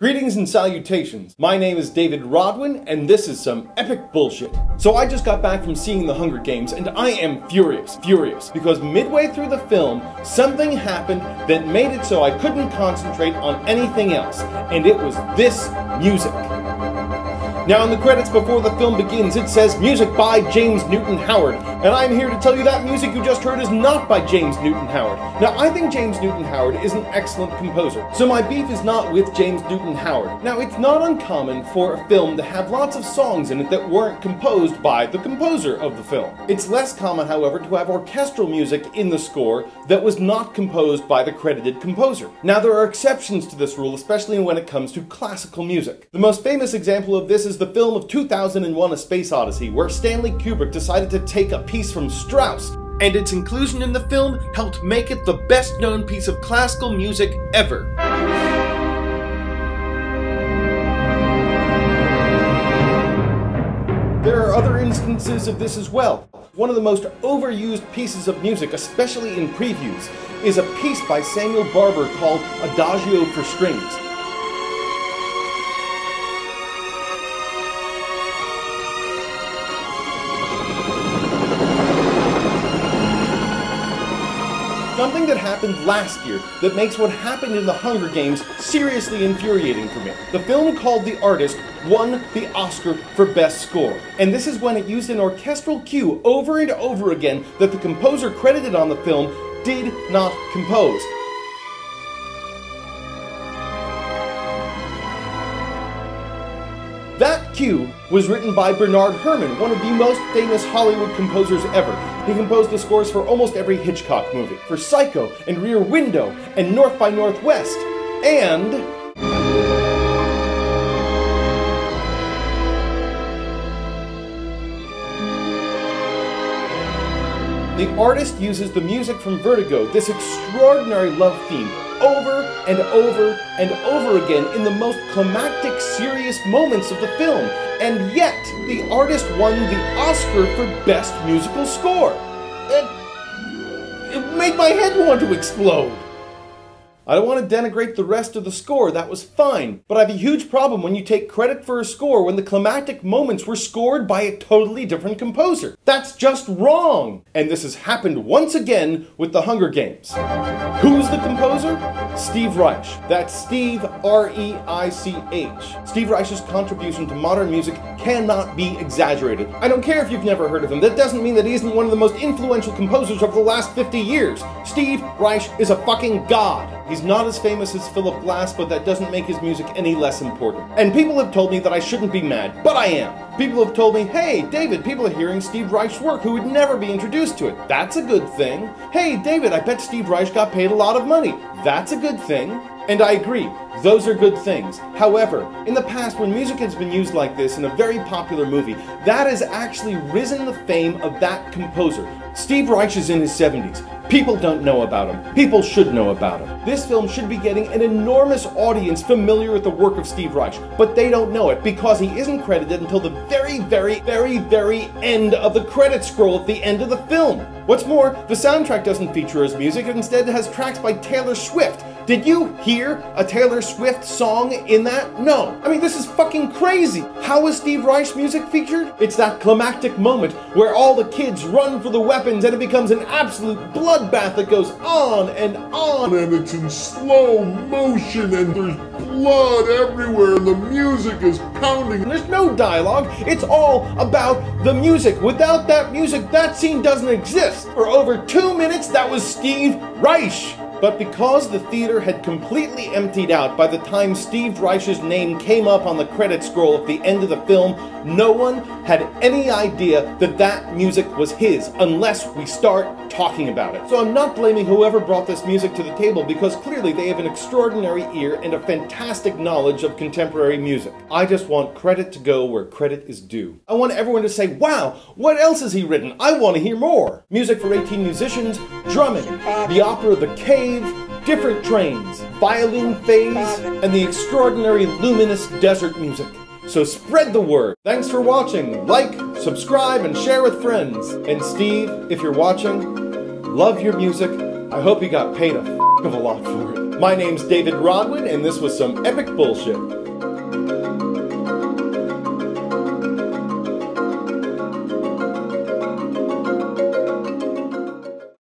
Greetings and salutations. My name is David Rodwin, and this is some epic bullshit. So, I just got back from seeing The Hunger Games, and I am furious, furious, because midway through the film, something happened that made it so I couldn't concentrate on anything else, and it was this music. Now, in the credits before the film begins, it says music by James Newton Howard, and I'm here to tell you that music you just heard is not by James Newton Howard. Now, I think James Newton Howard is an excellent composer, so my beef is not with James Newton Howard. Now, it's not uncommon for a film to have lots of songs in it that weren't composed by the composer of the film. It's less common, however, to have orchestral music in the score that was not composed by the credited composer. Now, there are exceptions to this rule, especially when it comes to classical music. The most famous example of this is the film of 2001 A Space Odyssey, where Stanley Kubrick decided to take a piece from Strauss, and its inclusion in the film helped make it the best known piece of classical music ever. There are other instances of this as well. One of the most overused pieces of music, especially in previews, is a piece by Samuel Barber called Adagio for Strings. Something that happened last year that makes what happened in the Hunger Games seriously infuriating for me. The film called The Artist won the Oscar for Best Score. And this is when it used an orchestral cue over and over again that the composer credited on the film did not compose. That cue was written by Bernard Herrmann, one of the most famous Hollywood composers ever. He composed the scores for almost every Hitchcock movie, for Psycho and Rear Window and North by Northwest, and The artist uses the music from Vertigo, this extraordinary love theme, over and over and over again in the most climactic, serious moments of the film. And yet, the artist won the Oscar for Best Musical Score. It, it made my head want to explode. I don't want to denigrate the rest of the score, that was fine. But I have a huge problem when you take credit for a score when the climactic moments were scored by a totally different composer. That's just wrong! And this has happened once again with the Hunger Games. Who's the composer? Steve Reich. That's Steve R E I C H. Steve Reich's contribution to modern music cannot be exaggerated. I don't care if you've never heard of him, that doesn't mean that he isn't one of the most influential composers of the last 50 years. Steve Reich is a fucking god. He's not as famous as Philip Glass, but that doesn't make his music any less important. And people have told me that I shouldn't be mad, but I am. People have told me, hey, David, people are hearing Steve Reich's work who would never be introduced to it. That's a good thing. Hey, David, I bet Steve Reich got paid a lot of money. That's a good thing. And I agree, those are good things. However, in the past, when music has been used like this in a very popular movie, that has actually risen the fame of that composer. Steve Reich is in his 70s. People don't know about him. People should know about him. This film should be getting an enormous audience familiar with the work of Steve Reich, but they don't know it because he isn't credited until the very, very, very, very end of the credit scroll at the end of the film. What's more, the soundtrack doesn't feature his music, it instead has tracks by Taylor Swift. Did you hear a Taylor Swift song in that? No. I mean, this is fucking crazy. How is Steve Reich's music featured? It's that climactic moment where all the kids run for the weapons and it becomes an absolute bloodbath that goes on and on. And it's in slow motion and there's blood everywhere and the music is pounding. There's no dialogue. It's all about the music. Without that music, that scene doesn't exist. For over two minutes, that was Steve Reich. But because the theater had completely emptied out by the time Steve Reich's name came up on the credit scroll at the end of the film, no one had any idea that that music was his unless we start talking about it. So I'm not blaming whoever brought this music to the table because clearly they have an extraordinary ear and a fantastic knowledge of contemporary music. I just want credit to go where credit is due. I want everyone to say, wow, what else has he written? I want to hear more. Music for 18 musicians, drumming, the opera of The Cave, different trains, violin phase, and the extraordinary luminous desert music. So spread the word. Thanks for watching. Like, subscribe, and share with friends. And Steve, if you're watching, love your music, I hope you got paid a f of a lot for it. My name's David Rodwin, and this was some epic bullshit.